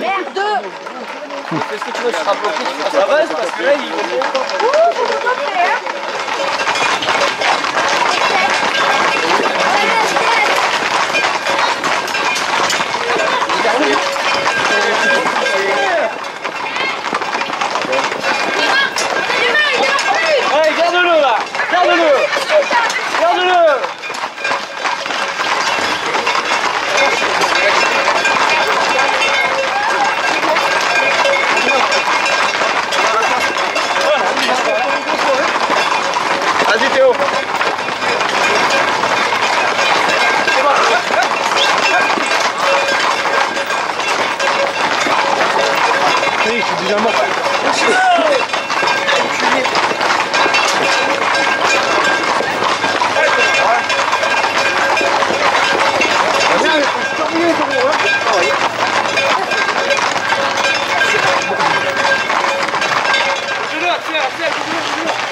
Merde. Qu'est-ce que tu veux, tu feras ça reste parce que là, il Подождите. Смотри, еще динамок. Yeah, yeah, yeah.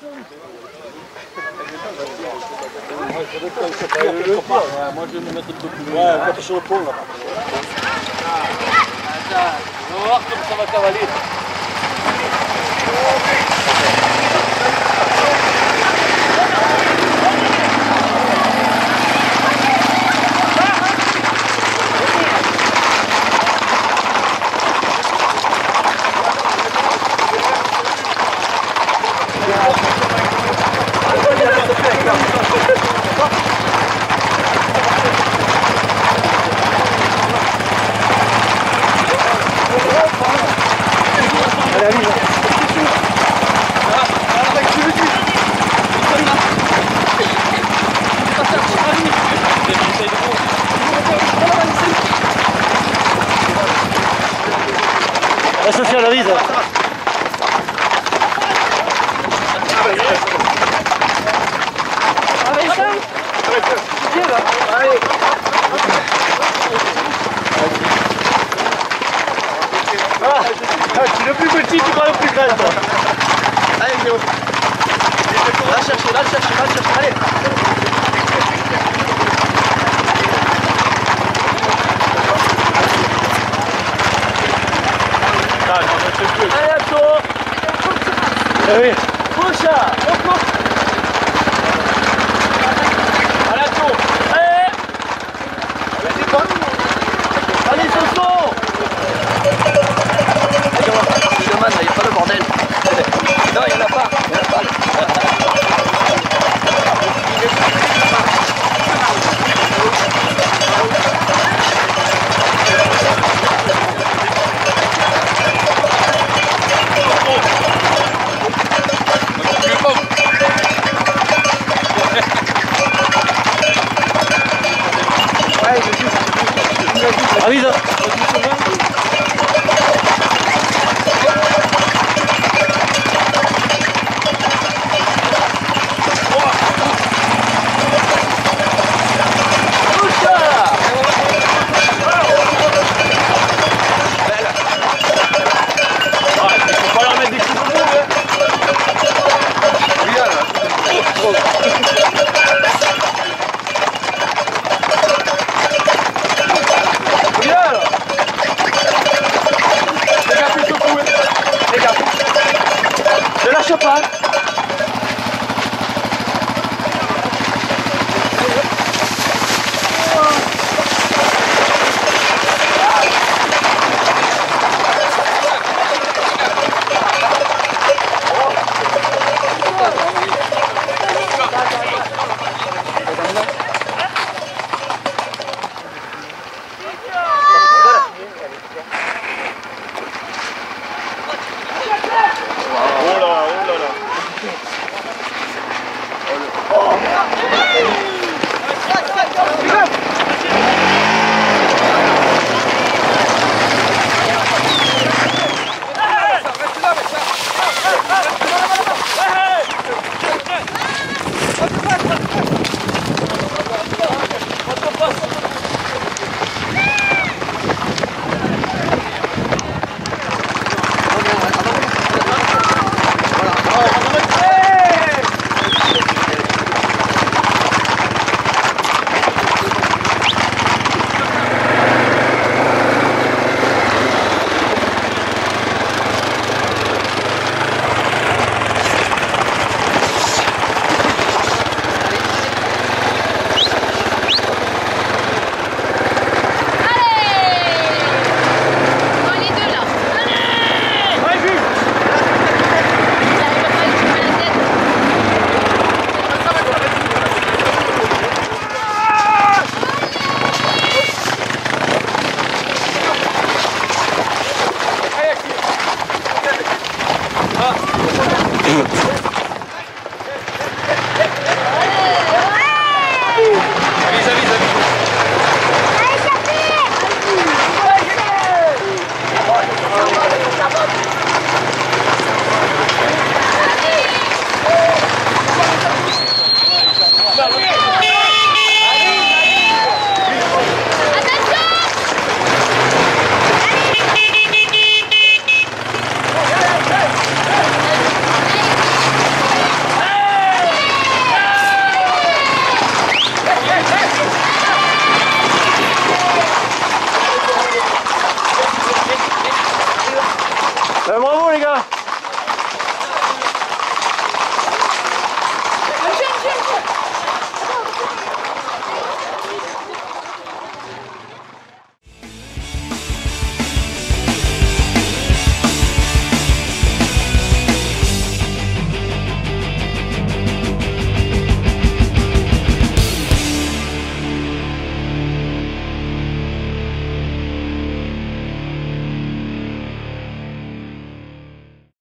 Moi, je vais me mettre un peu plus loin. Ouais, sur le pont, là. Attends, on va voir comme ça va cavaler. Gracias. Petit, tu prends le plus grand, toi. Allez, Théo. Va chercher, va chercher, va chercher, allez. Allez, Abdo Eh oui. Pousse Repousse Allez, Abdo Allez Allez,